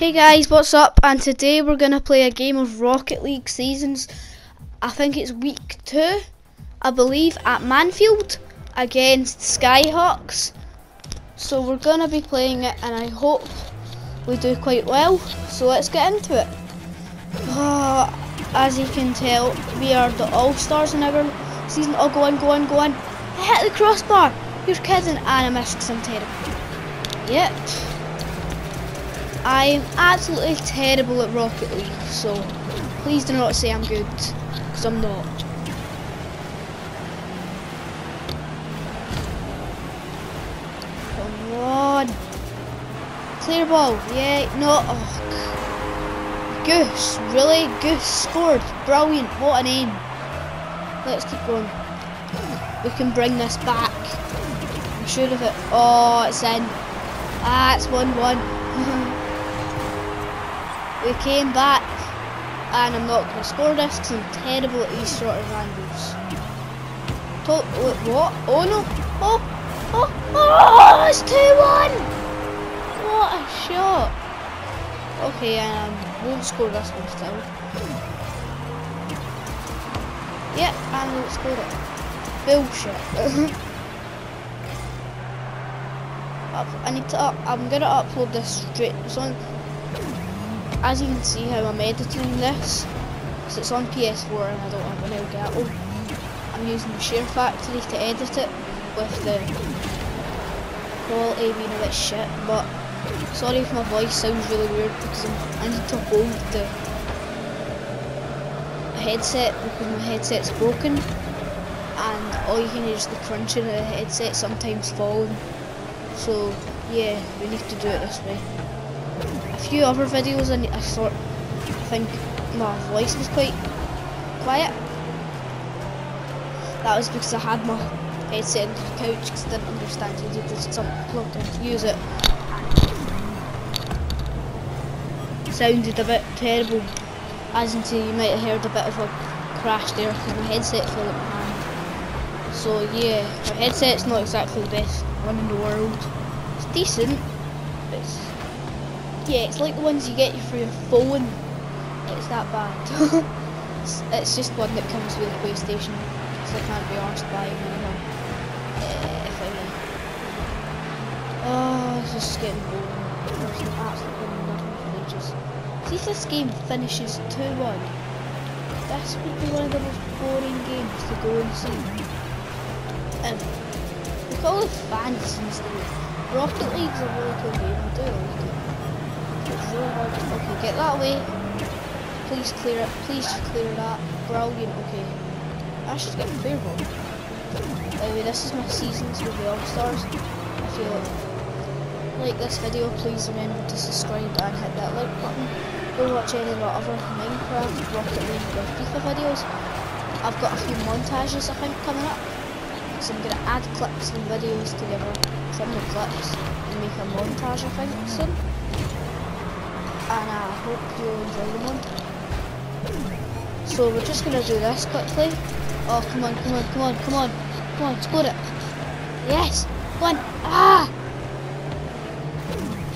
Hey guys, what's up? And today we're going to play a game of Rocket League Seasons. I think it's week two, I believe, at Mannfield against Skyhawks. So we're going to be playing it and I hope we do quite well. So let's get into it. Oh, as you can tell, we are the All-Stars in our season. Oh, go on, go on, go on. I hit the crossbar. You're kidding. And I missed terrible. Yep. I'm absolutely terrible at Rocket League, so please do not say I'm good, because I'm not. Come on. Clear ball, yeah, no. Oh. Goose, really? Goose scored. Brilliant, what an aim. Let's keep going. We can bring this back. I'm sure of it. Oh, it's in. Ah, it's 1-1. We came back and I'm not going to score this because I'm terrible at these sort of angles. To what? Oh no! Oh! Oh! Oh! It's 2-1! What a shot! Okay, um, won't score this one still. Yep, and won't score it. Bullshit. I need to up, I'm gonna upload this straight, on as you can see how I'm editing this, because it's on PS4 and I don't have an Elgato, I'm using the SHAREfactory to edit it with the quality being a bit shit, but sorry if my voice sounds really weird because I'm, I need to hold the headset because my headset's broken and all you can hear is the crunching of the headset sometimes falling. So yeah, we need to do it this way few other videos and I thought I think my voice was quite quiet. That was because I had my headset under the couch because I didn't understand you needed something plugged in to use it. Sounded a bit terrible. As you see, you might have heard a bit of a crash there because my headset fell at my hand. So yeah, my headset's not exactly the best one in the world. It's decent, but it's yeah, it's like the ones you get for your phone. It's that bad. it's, it's, just one that comes with the PlayStation, so I can't be arsed buying anymore. Uh, if I may. Oh, it's just getting boring. There's absolutely nothing for ages. See if this game finishes 2-1. This would be one of the most boring games to go and see. And we call it fantasy stuff. Rocket League's a really cool game, I do like it. Okay, get that away. Please clear it. Please clear that. Brilliant. Okay. I should get clear ball. Anyway, this is my seasons with the All-Stars. If you like this video, please remember to subscribe and hit that like button. Go watch any of the other Minecraft, Rocket League or FIFA videos. I've got a few montages I think coming up. So I'm going to add clips and videos together, trim the clips and make a montage I think soon and I hope you enjoy the one. So we're just gonna do this quickly. Oh come on, come on, come on, come on, come on, score it. Yes, come on, ah!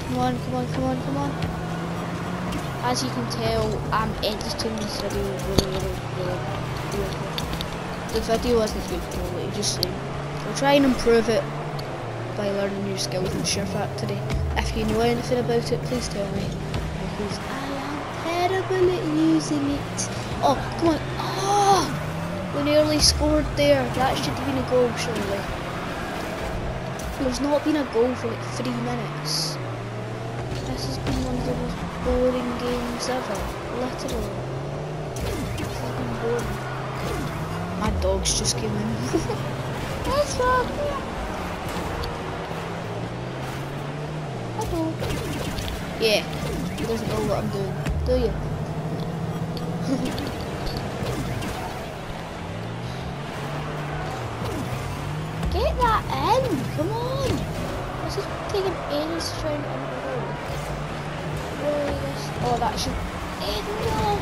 Come on, come on, come on, come on. As you can tell, I'm editing this video really, really, really, really The video isn't good quality, just saying. I'll try and improve it by learning new skills in SHAREfactory. If you know anything about it, please tell me because I am terrible at using it. Oh, come on. Oh, we nearly scored there. That should have been a goal, surely. There's not been a goal for like three minutes. This has been one of the most boring games ever. Literally. Fucking boring. My dogs just came in. That's. Hello. Yeah. He doesn't know what I'm doing, do you? Get that in! Come on! This is taking ages to try and undergo. Really, this? Oh, that should. Eh, no!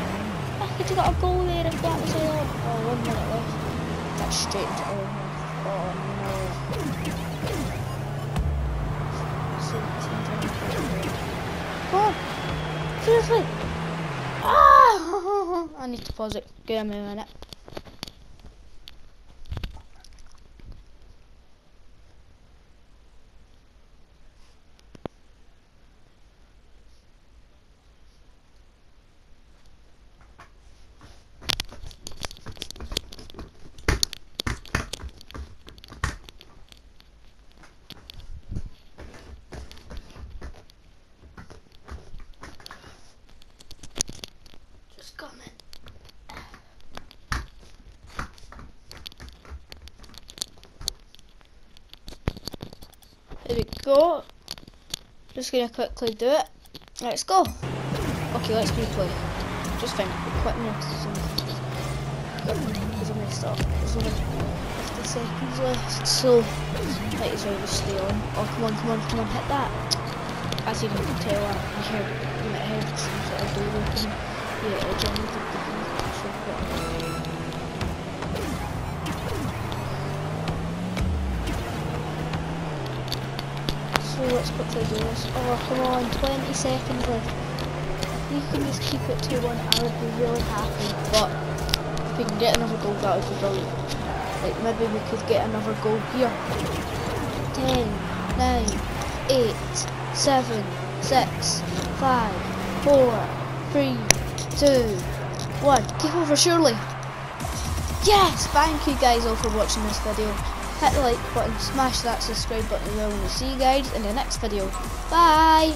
I could have got a goal there if that was on. Oh, one minute left. That's straight into oh, oh no. On! Seriously? Ah! I need to pause it. Give me a minute. Just coming. Here we go. Just gonna quickly do it. Let's go. Okay, let's replay. Just find equipment. Because I messed up. There's only 50 seconds left, so as well just stay on. Oh, come on, come on, come on, hit that. As you can tell, I heard, you might heard some sort of door opening. Yeah, it generated the let's quickly do this. Oh, come on, 20 seconds left. If can just keep it to one, I would be really happy. But if we can get another goal, that would be brilliant. Like, maybe we could get another goal here. 10, 9, 8, 7, 6, 5, 4, 3, 2, 1. Game over, surely. Yes! Thank you guys all for watching this video. Hit the like button, smash that subscribe button and we'll see you guys in the next video. Bye!